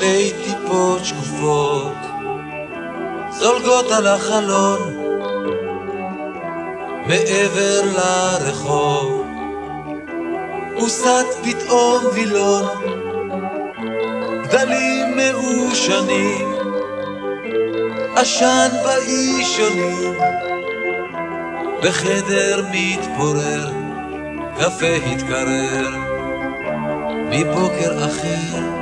שתי טיפות שקופות זולגות על החלון מעבר לרחוב. הוסט פתאום וילון גדלים מעושנים עשן באישונים בחדר מתפורר קפה התקרר מבוקר אחר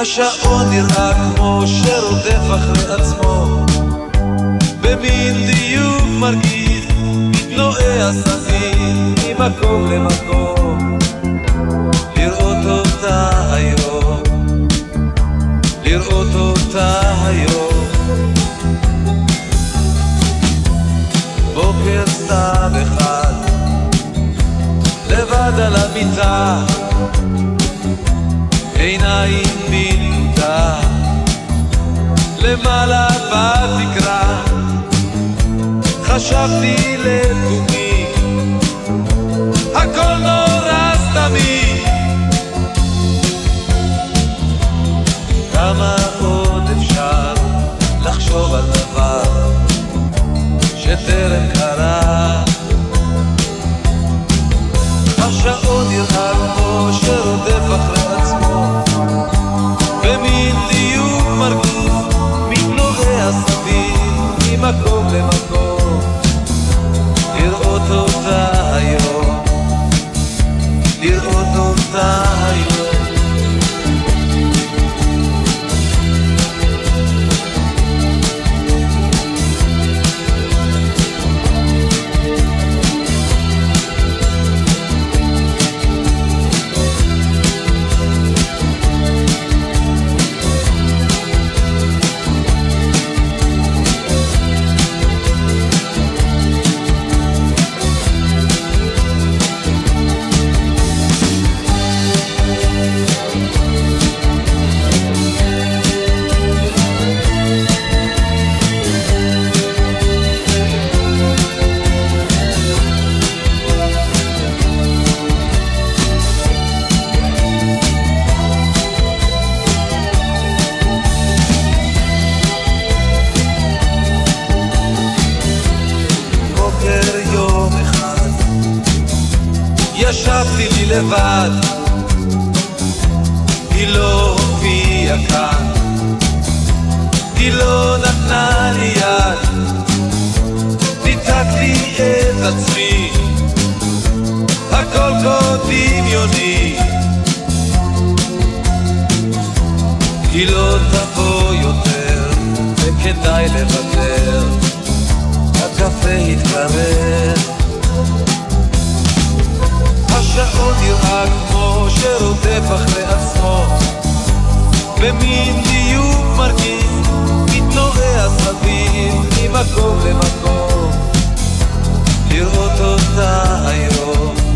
השעון נראה כמו שרודף אחרי עצמו במין דיוק מרגיז מתנועע הסמים ממקום למקום. לראות אותה היום לראות אותה היום. בוקר סתם אחד לבד על המיטה. עיניים בנקודה למעלה בתקרה. חשבתי לתומי ישבתי לי לבד. היא לא הופיעה כאן. היא לא נתנה לי יד. ניתקתי את עצמי. הכל כה דמיוני היא לא תבוא יותר וכדאי לוותר. הקפה התקרר מרגיש מתנועע סביב ממקום למקום. לראות אותה היום.